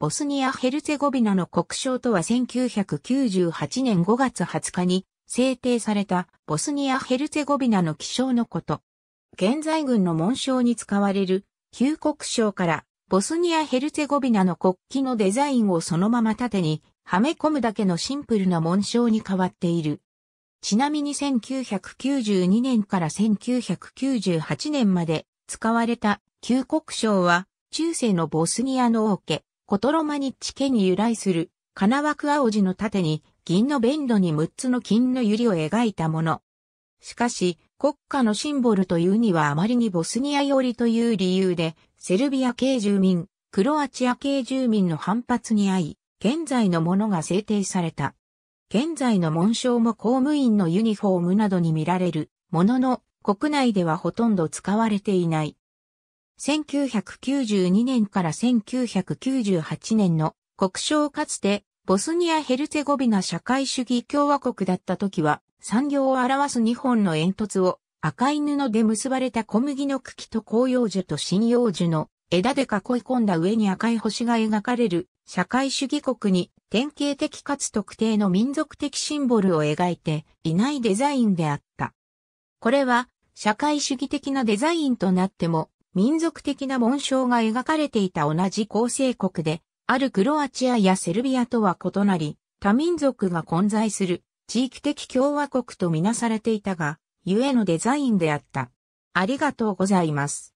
ボスニア・ヘルツェゴビナの国章とは1998年5月20日に制定されたボスニア・ヘルツェゴビナの気象のこと。現在軍の紋章に使われる旧国章からボスニア・ヘルツェゴビナの国旗のデザインをそのまま縦にはめ込むだけのシンプルな紋章に変わっている。ちなみに1992年から1998年まで使われた旧国章は中世のボスニアの王家、コトロマニッチ家に由来する金枠青字の縦に銀の弁路に6つの金の百合を描いたもの。しかし、国家のシンボルというにはあまりにボスニア寄りという理由で、セルビア系住民、クロアチア系住民の反発に遭い、現在のものが制定された。現在の紋章も公務員のユニフォームなどに見られるものの、国内ではほとんど使われていない。1992年から1998年の国章かつてボスニア・ヘルツェゴビナ社会主義共和国だった時は産業を表す2本の煙突を赤い布で結ばれた小麦の茎と紅葉樹と針葉樹の枝で囲い込んだ上に赤い星が描かれる社会主義国に典型的かつ特定の民族的シンボルを描いていないデザインであった。これは社会主義的なデザインとなっても民族的な紋章が描かれていた同じ構成国であるクロアチアやセルビアとは異なり多民族が混在する地域的共和国とみなされていたが、ゆえのデザインであった。ありがとうございます。